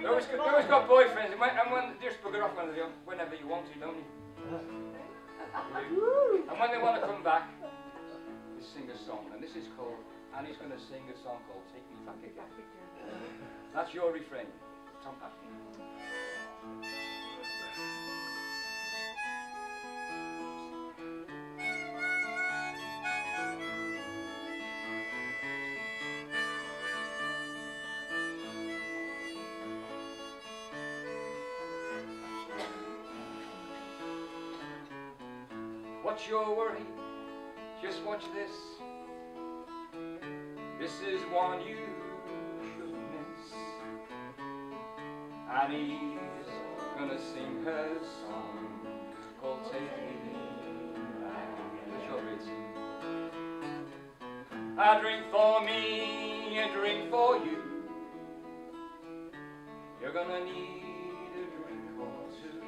You always, got, always got boyfriends, and when, and when they just bugger off when they, whenever you want to, don't you? and when they want to come back, they sing a song, and this is called, and he's going to sing a song called Take Me Back Again. That's your refrain. Tom Patrick. What's your worry? Just watch this. This is one you should miss. Annie's gonna sing her song called Take Me Back a drink for me, a drink for you. You're gonna need a drink or two.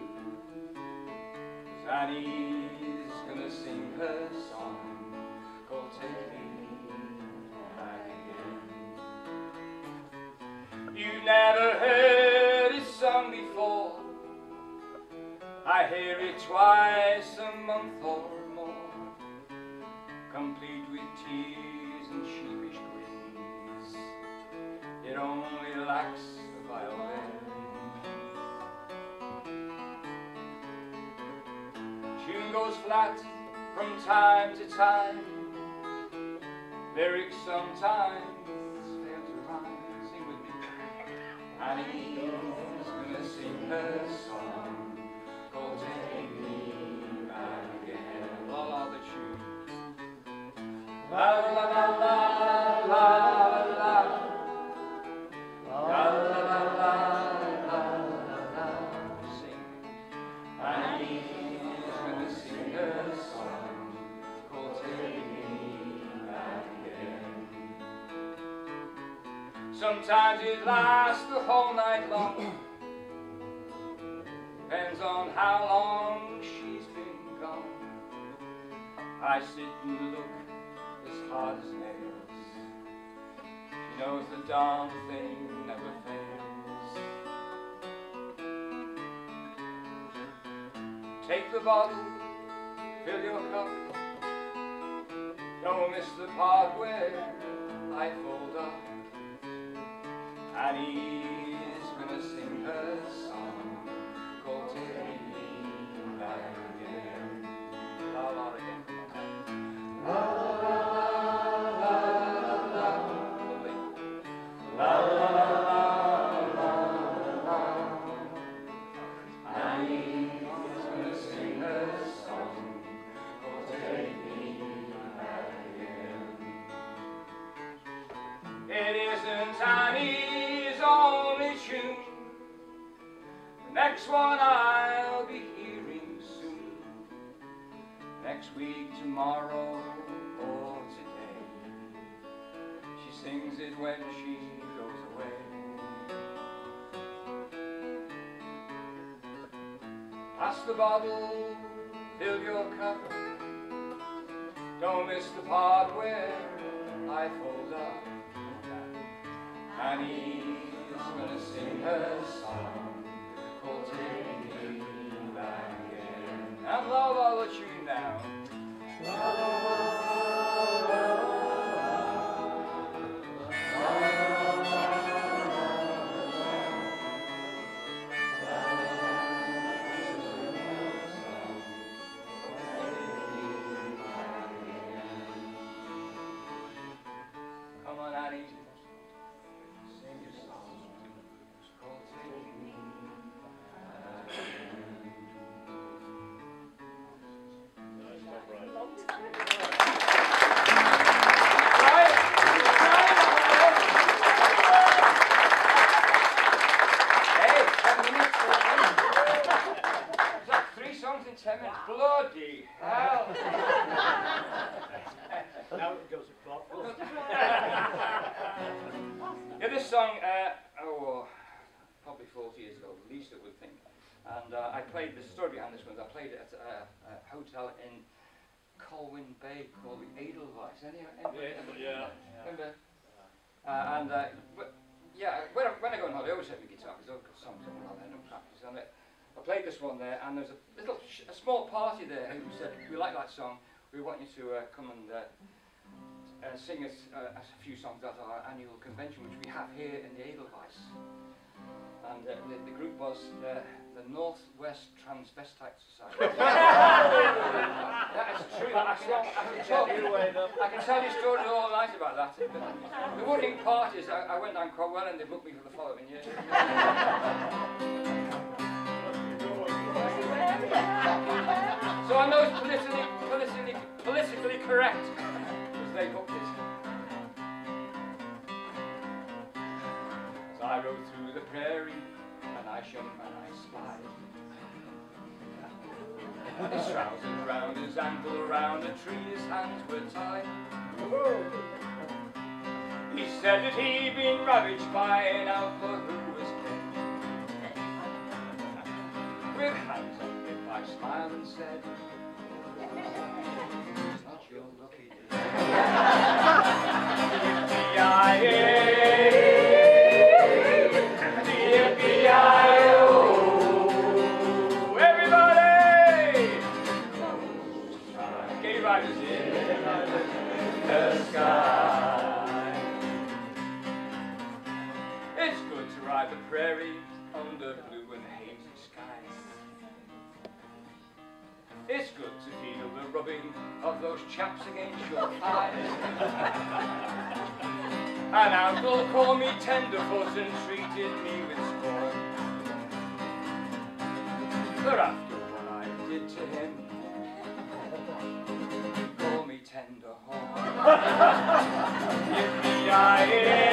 Annie's gonna sing her song called Take Me Back Again. You never heard this song before. I hear it twice a month or more, complete with tears and sheepish grins. It only lacks the violin. Goes flat from time to time. Lyrics sometimes fail to rhyme. Sing with me. Annie's gonna sing her song called Take Me Back Again. La la the tune. La la la la Sometimes it lasts the whole night long. Depends on how long she's been gone. I sit and look as hard as nails. She knows the darn thing never fails. Take the bottle, fill your cup. Don't miss the part where I fold up. Annie's gonna sing her song next one I'll be hearing soon. Next week, tomorrow, or today. She sings it when she goes away. Pass the bottle, fill your cup. Don't miss the part where I fold up. Annie's gonna sing her song love all the tune now. Lieutenant, wow. bloody hell. now it goes across. yeah, this song, uh, oh, probably 40 years ago, at least it would think. And uh, I played, the story behind this one I played it at a, a hotel in Colwyn Bay called the Edelweiss. Any, any, yeah, yeah. Remember? Uh, and uh, yeah, when I, when I go on holiday, I always have my guitar because I've got songs on and practicing on it but, played this one there, and there's a little, sh- a small party there who said, "We like that song. We want you to uh, come and uh, uh, sing us uh, a few songs at our annual convention, which we have here in the Edelweiss." And uh, the, the group was uh, the Northwest Transvestite Society. that is true. I can, I, can talk, I can tell you stories all night about that. But the wedding parties, I, I went down quite well, and they booked me for the following year. So I know it's politically, politically, politically correct, because they booked it. So I rode through the prairie, and I shone and I spied. His trousers round his ankle, round a tree his hands were tied. He said that he'd been ravaged by an outlaw who was king. With hands hip, I smiled and said, It's not your lucky day. It's good to feel the rubbing of those chaps against your thighs. An uncle called me tenderfoot and treated me with scorn. But after what I did to him, he called me tenderhorn. Yippee-yi-yay!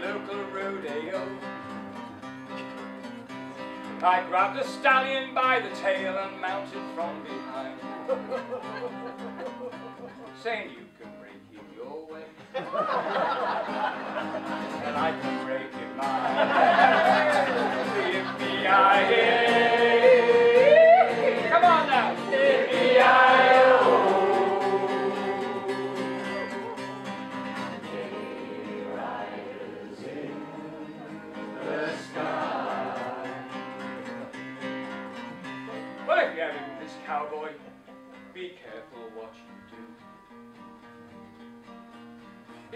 local rodeo. I grabbed a stallion by the tail and mounted from behind. Saying you can break him your way. and I can break him mine. If you're ever with this cowboy, be careful what you do.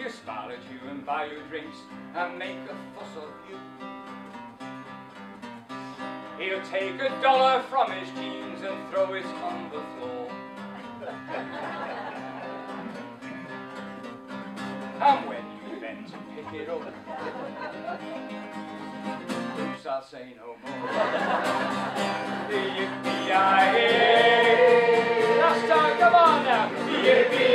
He'll smile at you and buy you drinks and make a fuss of you. He'll take a dollar from his jeans and throw it on the floor. and when you bend to pick it up, oops, I'll say no more. Come on now!